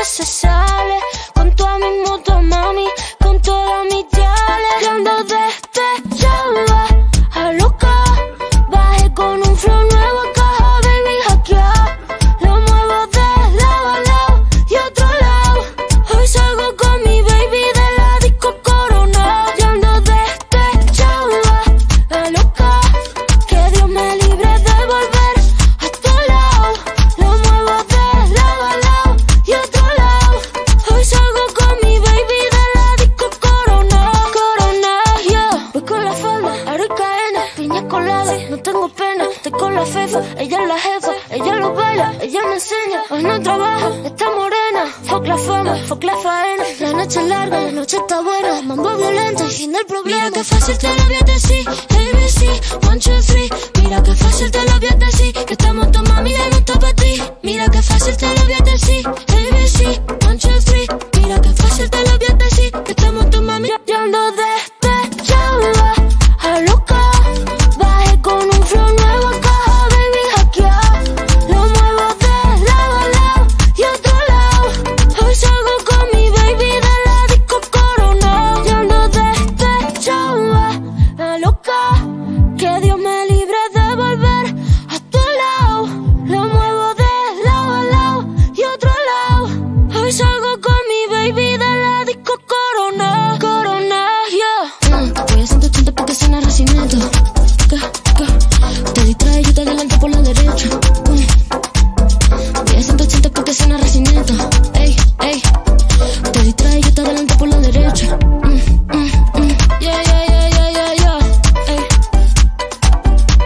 just a no tengo pena, estoy con la fefa, ella es la jefa, ella lo baila, ella me enseña, hoy no trabaja, está morena, fuck la fama, fuck la faena, la noche es larga, la noche está buena, mambo violento. Y fin del problema. Mira que fácil te lo vi sí,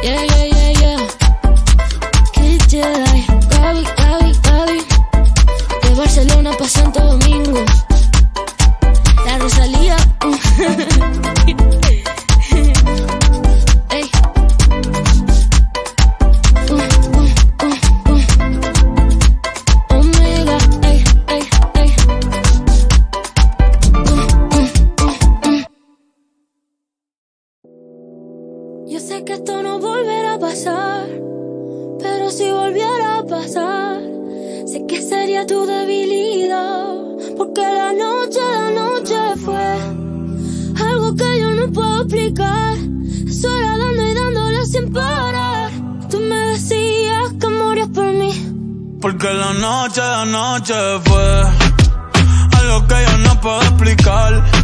Yeah, yeah, yeah, yeah. Que Jedi. Gaby, Gaby, Gaby. De Barcelona pa' Santo Domingo. Yo sé que esto no volverá a pasar, pero si volviera a pasar, sé que sería tu debilidad, porque la noche, la noche fue algo que yo no puedo explicar. Eso era dando y dándole sin parar. Tú me decías que morías por mí. Porque la noche, la noche fue algo que yo no puedo explicar.